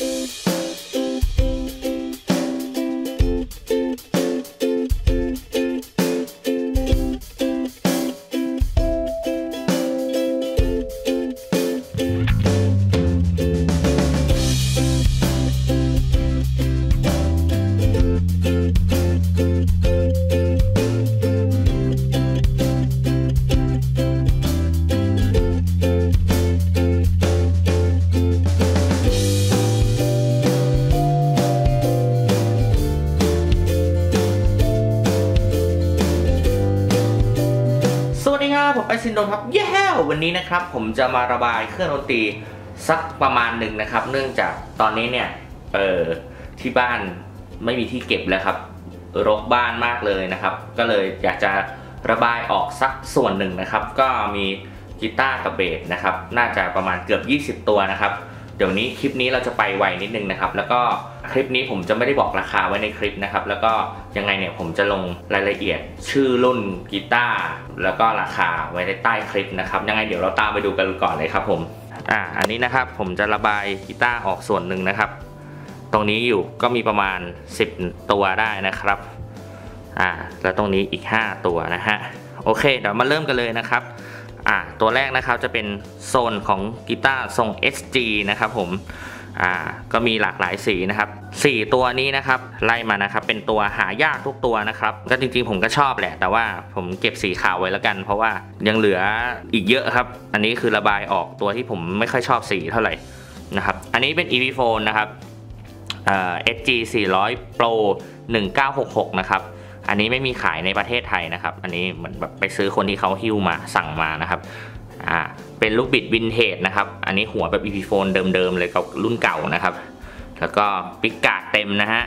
ส ผมไอซินโดนครับเย้วันนี้นะครับผมจะมาระบายเครื่องดนตรีสักประมาณหนึ่งนะครับ เนื่องจากตอนนี้เนี่ยเออที่บ้านไม่มีที่เก็บแล้วครับ รกบ้านมากเลยนะครับ ก็เลยอยากจะระบายออกสักส่วนหนึ่งนะครับ ก็มีกีตาร์กับเบสนะครับ น่าจะประมาณเกือบ 20 ตัวนะครับ เดี๋ยวนี้คลิปนี้เราจะไปไวนิดนึงนะครับ แล้วก็ คลิปนี้ผมจะไม่ได้บอกราคาไว้ในคลิปนะครับ แล้วก็ยังไงเนี่ยผมจะลงรายละเอียดชื่อรุ่นกีตาร์แล้วก็ราคาไว้ในใต้คลิปนะครับยังไงเดี๋ยวเราตามไปดูกันก่อนเลยครับผมอ่าอันนี้นะครับผมจะระบายกีตาร์ออกส่วนหนึ่งนะครับ ตรงนี้อยู่ก็มีประมาณ 10 ตัวได้นะครับอ่าแล้วตรงนี้อีก 5 ตัวนะฮะโอเค เดี๋ยวมาเริ่มกันเลยนะครับอ่าตัวแรกนะครับจะเป็นโซนของกีตาร์ทรง SG นะครับผม อ่าก็มีหลากหลายสีนะครับ 4 ตัวนี้นะครับไล่มานะครับเป็นตัวหายากทุกตัวนะครับ ก็จริงๆผมก็ชอบแหละ แต่ว่าผมเก็บสีขาวไว้แล้วกัน เพราะว่ายังเหลืออีกเยอะครับ อันนี้คือระบายออกตัวที่ผมไม่ค่อยชอบสีเท่าไหร่นะครับ อันนี้เป็น EV Phone นะครับเอ่อ SG 400 Pro 1966 นะครับอันนี้ไม่มีขายในประเทศไทยนะครับ อันนี้เหมือนแบบไปซื้อคนที่เขาหิ้วมาสั่งมานะครับ เป็นลูกบิดวินเทจนะครับ อันนี้หัวแบบ EP phone เดิมๆเลยกับรุ่นเก่านะครับ แล้วก็ปิกกาดเต็มนะฮะ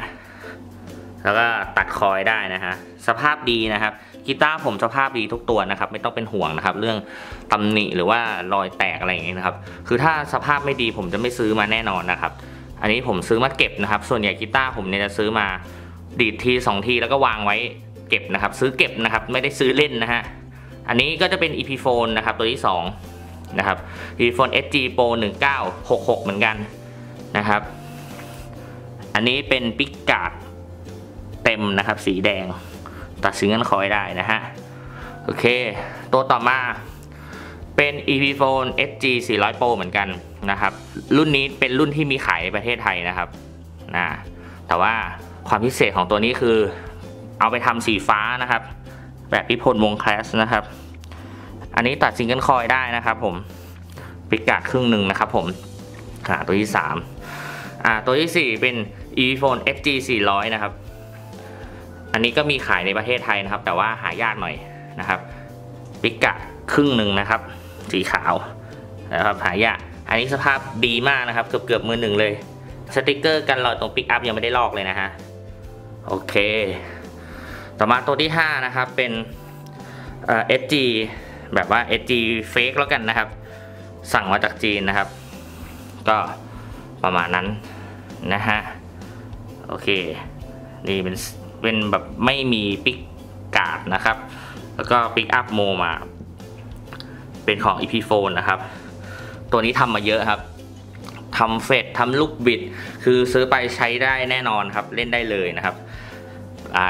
แล้วก็ตัดคอยได้นะฮะ สภาพดีนะครับกีตาร์ผมสภาพดีทุกตัวนะครับ ไม่ต้องเป็นห่วงนะครับ เรื่องตำหนิหรือว่ารอยแตกอะไรอย่างเงี้ยนะครับ คือถ้าสภาพไม่ดีผมจะไม่ซื้อมาแน่นอนนะครับ อันนี้ผมซื้อมาเก็บนะครับ ส่วนใหญ่กีตาร์ผมเนี่ยจะซื้อมาดีดทีสองทีแล้วก็วางไว้เก็บนะครับ ซื้อเก็บนะครับ ไม่ได้ซื้อเล่นนะฮะอันนี้ก็จะเป็น EP phone นะครับ ตัวที่ 2 นะครับ EP phone SG Pro 1966 เหมือนกันนะครับ อันนี้เป็นปิกกาดเต็มนะครับ สีแดง ตัดสินกันคอยได้นะฮะ โอเค ตัวต่อมาเป็น EP phone SG 400 Pro เหมือนกันนะครับ รุ่นนี้เป็นรุ่นที่มีขายในประเทศไทยนะครับนะแต่ว่าความพิเศษของตัวนี้คือ เอาไปทำสีฟ้านะครับ แบบพิพลวงแคลสนะครับ อันนี้ตัด single coil ได้นะครับผม pickguard ครึ่งหนึ่งนะครับผมอ่าตัวที่ 3 อ่าตัวที่ 4 เป็น e p h o n e FG 400 นะครับ อันนี้ก็มีขายในประเทศไทยนะครับ แต่ว่าหายากหน่อยนะครับ pickguard ครึ่งหนึ่งนะครับ สีขาวนะครับหายากอันนี้สภาพดีมากนะครับ เกือบเกือบมือหนึ่งเลย สติกเกอร์กันรอยตรงปิกอัพยังไม่ได้ลอกเลยนะฮะ โอเค ต่อมาตัวที่ 5 นะครับ เป็นเอ่อ SG แบบว่า SG fake แล้วกันนะครับ สั่งมาจากจีนนะครับ ก็ประมาณนั้นนะฮะ โอเค นี่เป็นเป็นแบบไม่มี pickguard นะครับ แล้วก็ปิกอัพโมมา เป็นของ Epiphone นะครับ ตัวนี้ทำมาเยอะครับทำเฟดทำลูกบิด คือซื้อไปใช้ได้แน่นอนครับ เล่นได้เลยนะครับ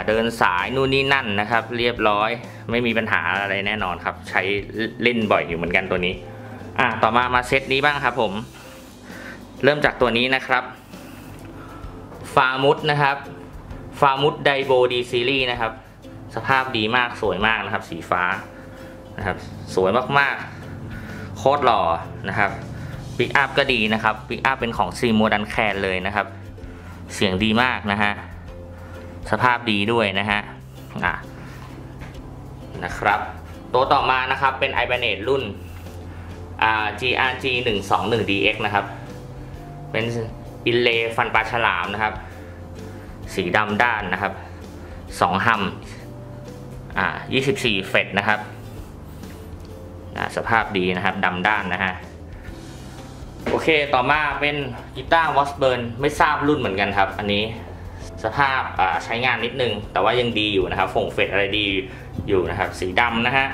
เดินสายนู่นนี่นั่นนะครับ เรียบร้อยไม่มีปัญหาอะไรแน่นอนครับ ใช้เล่นบ่อยอยู่เหมือนกันตัวนี้ อ่าต่อมามาเซตนี้บ้างครับผม เริ่มจากตัวนี้นะครับฟามุดนะครับฟามุดไดโบดีซีรีส์นะครับ สภาพดีมากสวยมากนะครับ สีฟ้านะครับ สวยมากๆ โคตรหล่อนะครับปิกอัพก็ดีนะครับปิกอัพเป็นของ Seymour Duncan เลยนะครับ เสียงดีมากนะฮะ สภาพดีด้วยนะฮะอะนะครับ ตัวต่อมานะครับเป็น i b a n e t รุ่นอ่า GRG 1 2 1 DX นะครับ เป็น inlay ฟันปลาฉลามนะครับ สีดำด้านนะครับ2 hum อ่า24 fret นะครับสภาพดีนะครับดำด้านนะฮะโอเคต่อมาเป็นกีตาร์ Washburn ไม่ทราบรุ่นเหมือนกันครับ อันนี้ สภาพใช้งานนิดนึง แต่ว่ายังดีอยู่นะครับฝง fret อะไรดีอยู่นะครับ สีดำนะฮะ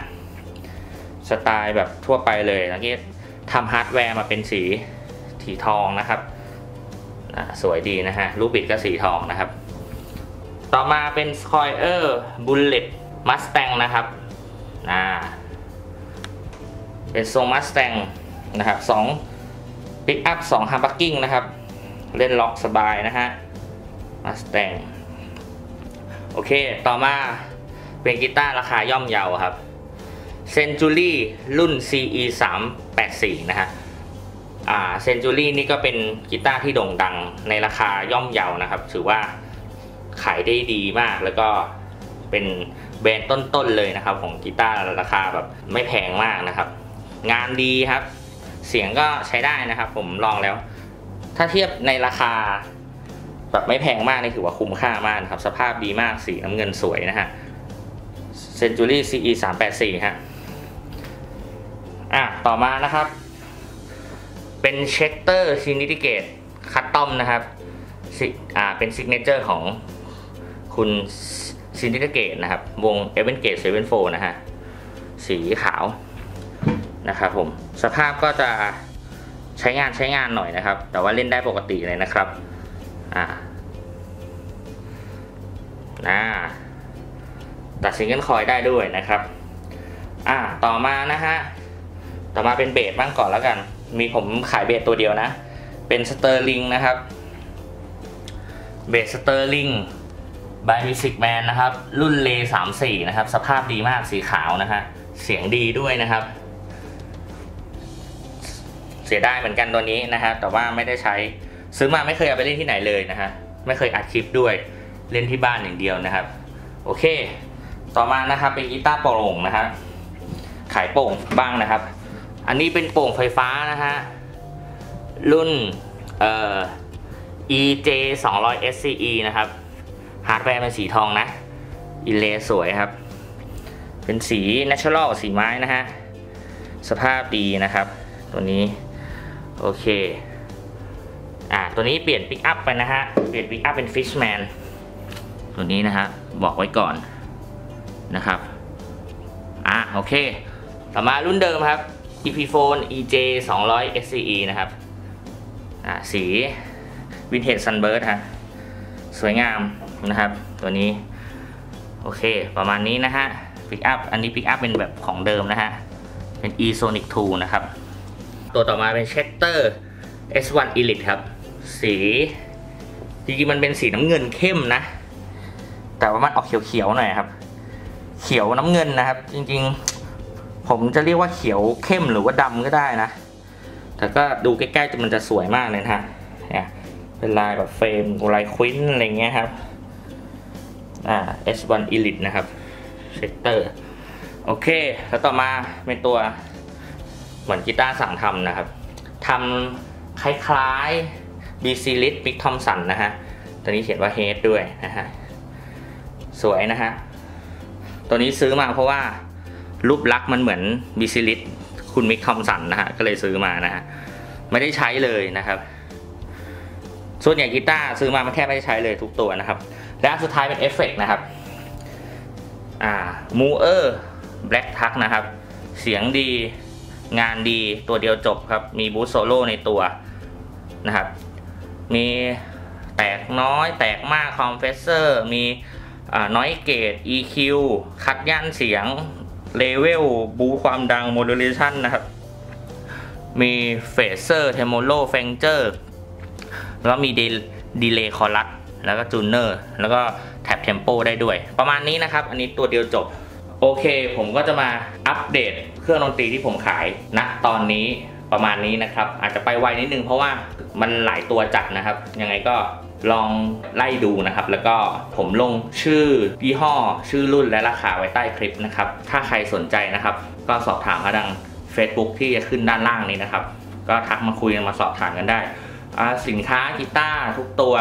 สไตล์แบบทั่วไปเลยแล้วก็ทำฮาร์ดแวร์มาเป็นสีสีทองนะครับสวยดีนะฮะลูกบิดก็สีทองนะครับ ต่อมาเป็น Squier Bullet Mustang นะครับอ่าเป็นทรง Mustang นะครับสองปิกอัพสอง humbucking นะครับ เล่นร็อกสบายนะฮะ Mustang โอเค ต่อมาเป็นกีตาร์ราคาย่อมเยาครับ Century รุ่น CE 384นะฮะอ่า Century นี่ก็เป็นกีตาร์ที่โด่งดังในราคาย่อมเยานะครับ ถือว่าขายได้ดีมากแล้วก็เป็นแบรนด์ต้นๆเลยนะครับ ของกีตาร์ราคาแบบไม่แพงมากนะครับ งานดีครับ เสียงก็ใช้ได้นะครับ ผมลองแล้ว ถ้าเทียบในราคา แบบไม่แพงมากนี่ถือว่าคุ้มค่ามากครับ สภาพดีมากสีน้ำเงินสวยนะฮะ Century CE 384ฮะอะต่อมานะครับ เป็น Schecter Synyster Gates Custom นะครับซิอ่าเป็น signature ของคุณ Synyster Gates นะครับ วง e v e n g a t e 74นะฮะ สีขาวนะครับผม สภาพก็จะใช้งานใช้งานหน่อยนะครับ แต่ว่าเล่นได้ปกติเลยนะครับ อ่านะตัด single coil ได้ด้วยนะครับ อ่าต่อมานะฮะ ต่อมาเป็นเบสบ้างก่อนแล้วกัน มีผมขายเบสตัวเดียวนะ เป็น Sterling นะครับ เบส Sterling by Music Man นะครับ รุ่น Ray34นะครับ สภาพดีมากสีขาวนะฮะ เสียงดีด้วยนะครับ เสียดายเหมือนกันตัวนี้นะครับแต่ว่าไม่ได้ใช้ ซื้อมาไม่เคยเอาไปเล่นที่ไหนเลยนะฮะไม่เคยอัดคลิปด้วยเล่นที่บ้านอย่างเดียวนะครับ โอเค ต่อมานะครับเป็นกีตาร์โปร่งนะครับขายโปร่งบ้างนะครับ อันนี้เป็นโปร่งไฟฟ้านะฮะรุ่นเอ่อ EJ 200 SCE นะครับฮาร์ดแวร์เป็นสีทองนะ inlay สวยครับ เป็นสี natural สีไม้นะฮะ สภาพดีนะครับ ตัวนี้ โอเค อ่าตัวนี้เปลี่ยนปิกอัพไปนะฮะ เปลี่ยนปิกอัพเป็น Fishman ตัวนี้นะฮะบอกไว้ก่อนนะครับอะโอเค ต่อมารุ่นเดิมครับ Epiphone EJ 200 SCE นะครับอ่าสี Vintage Sunburst ฮะสวยงามนะครับ ตัวนี้ โอเค ประมาณนี้นะฮะปิกอัพอันนี้ปิกอัพเป็นแบบของเดิมนะฮะ เป็น E-Sonic 2 นะครับ ตัวต่อมาเป็น Schechter S1 Elite ครับ สีจริงๆมันเป็นสีน้ำเงินเข้มนะ แต่ว่ามันออกเขียวๆหน่อยครับ เขียวน้ำเงินนะครับ จริงๆ ผมจะเรียกว่าเขียวเข้มหรือว่าดำก็ได้นะ แต่ก็ดูใกล้ๆมันจะสวยมากเลยนะฮะเนี่ยเป็นลายแบบ flame ลาย quilt อะไรเงี้ยครับอ่า S1 Elite นะครับ Schecter โอเค แล้วต่อมาเป็นตัวเหมือนกีตาร์สั่งทำนะครับทำคล้ายๆ BC Rich Mick Thomson นะฮะ ตัวนี้เขียนว่า Hate ด้วยนะฮะ สวยนะฮะ ตัวนี้ซื้อมาเพราะว่ารูปลักษณ์มันเหมือน BC Rich คุณ Mick Thomson นะฮะ ก็เลยซื้อมานะฮะ ไม่ได้ใช้เลยนะครับ ส่วนใหญ่กีตาร์ซื้อมามันแค่ไม่ได้ใช้เลยทุกตัวนะครับ และอันสุดท้ายเป็นเอฟเฟกนะครับอ่า Mooer Black Truck นะครับ เสียงดีงานดีตัวเดียวจบครับ มี boost solo ในตัวนะครับ มีแตกน้อยแตกมากคอมเพรสเซอร์ มี noise gate EQ คัดย่านเสียงlevel boost ความดัง modulation นะครับ มี phaser tremolo flanger แล้วมี delay chorus แล้วก็ tuner แล้วก็ tap tempo ได้ด้วย ประมาณนี้นะครับ อันนี้ตัวเดียวจบ โอเค ผมก็จะมาอัปเดตเครื่องดนตรีที่ผมขายณนะตอนนี้ประมาณนี้นะครับ อาจจะไปไวนิดนึงเพราะว่า มันหลายตัวจัดนะครับ ยังไงก็ลองไล่ดูนะครับ แล้วก็ผมลงชื่อยี่ห้อ ชื่อรุ่นและราคาไว้ใต้คลิปนะครับ ถ้าใครสนใจนะครับ ก็สอบถามมาดัง Facebook ที่จะขึ้นด้านล่างนี้นะครับ ก็ทักมาคุยกันมาสอบถามกันได้สินค้ากีตาร์ทุกตัว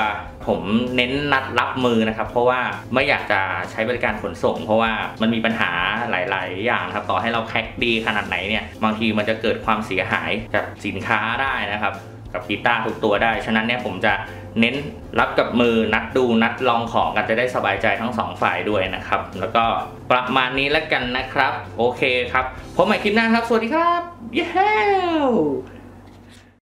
ผมเน้นนัดรับมือนะครับ เพราะว่าไม่อยากจะใช้บริการขนส่ง เพราะว่ามันมีปัญหาหลาย ๆ อย่างครับต่อให้เราแพ็คดีขนาดไหนเนี่ยบางทีมันจะเกิดความเสียหายจากสินค้าได้นะครับ กับกีตาร์ทุกตัวได้ ฉะนั้นเนี่ยผมจะเน้นรับกับมือนัดดูนัดลองของกันจะได้สบายใจทั้งสองฝ่ายด้วยนะครับ แล้วก็ประมาณนี้แล้วกันนะครับ โอเคครับพบใหม่คลิปหน้าครับ สวัสดีครับ เย้